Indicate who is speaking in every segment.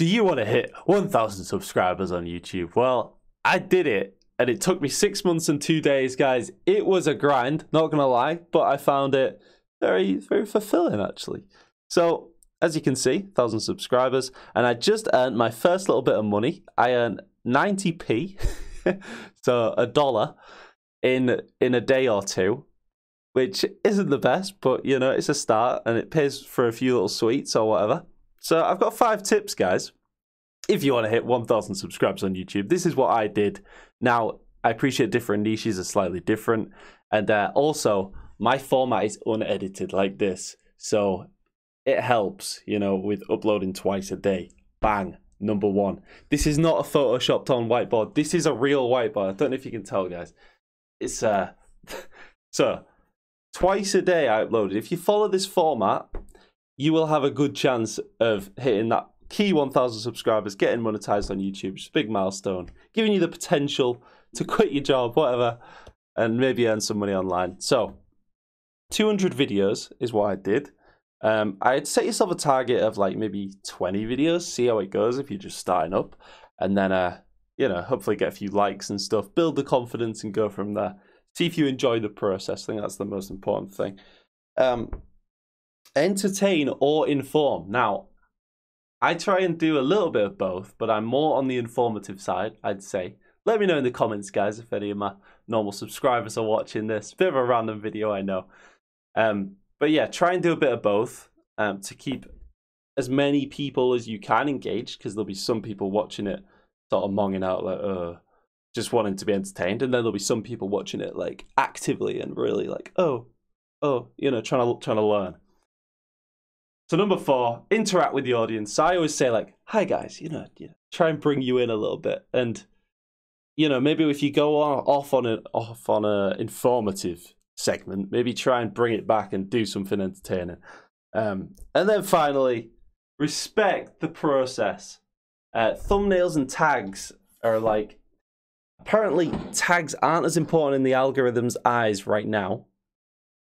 Speaker 1: Do you want to hit 1,000 subscribers on YouTube? Well, I did it and it took me six months and two days, guys. It was a grind, not gonna lie, but I found it very, very fulfilling actually. So, as you can see, 1,000 subscribers, and I just earned my first little bit of money. I earned 90p, so a dollar, in in a day or two, which isn't the best, but you know, it's a start and it pays for a few little sweets or whatever. So I've got five tips, guys. If you want to hit 1,000 subscribers on YouTube, this is what I did. Now, I appreciate different niches are slightly different. And uh, also, my format is unedited like this. So it helps, you know, with uploading twice a day. Bang, number one. This is not a photoshopped on whiteboard. This is a real whiteboard. I don't know if you can tell, guys. It's uh so twice a day I uploaded. If you follow this format, you will have a good chance of hitting that key 1000 subscribers, getting monetized on YouTube, which is a big milestone, giving you the potential to quit your job, whatever, and maybe earn some money online. So, 200 videos is what I did. Um, I'd set yourself a target of like maybe 20 videos, see how it goes if you're just starting up, and then, uh, you know, hopefully get a few likes and stuff, build the confidence and go from there. See if you enjoy the process. I think that's the most important thing. Um, entertain or inform. Now, I try and do a little bit of both, but I'm more on the informative side, I'd say. Let me know in the comments, guys, if any of my normal subscribers are watching this. Bit of a random video, I know. Um, but yeah, try and do a bit of both um, to keep as many people as you can engaged, because there'll be some people watching it sort of monging out like, uh, just wanting to be entertained, and then there'll be some people watching it like actively and really like, oh, oh, you know, trying to trying to learn. So number four, interact with the audience. So I always say like, "Hi guys," you know, you know, try and bring you in a little bit, and you know, maybe if you go on, off on an off on a informative segment, maybe try and bring it back and do something entertaining. Um, and then finally, respect the process. Uh, thumbnails and tags are like apparently tags aren't as important in the algorithm's eyes right now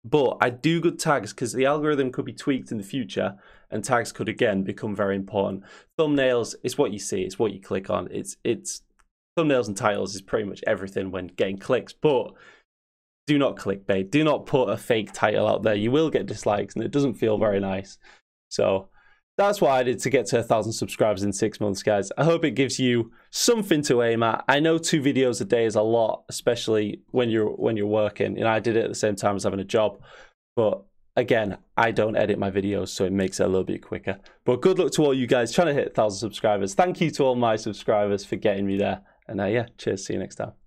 Speaker 1: but I do good tags because the algorithm could be tweaked in the future and tags could again become very important. Thumbnails is what you see, it's what you click on. It's it's thumbnails and titles is pretty much everything when getting clicks, but do not clickbait. Do not put a fake title out there. You will get dislikes and it doesn't feel very nice. So that's what I did to get to a thousand subscribers in six months, guys. I hope it gives you something to aim at. I know two videos a day is a lot, especially when you're when you're working. And I did it at the same time as having a job. But again, I don't edit my videos, so it makes it a little bit quicker. But good luck to all you guys trying to hit a thousand subscribers. Thank you to all my subscribers for getting me there. And uh, yeah, cheers. See you next time.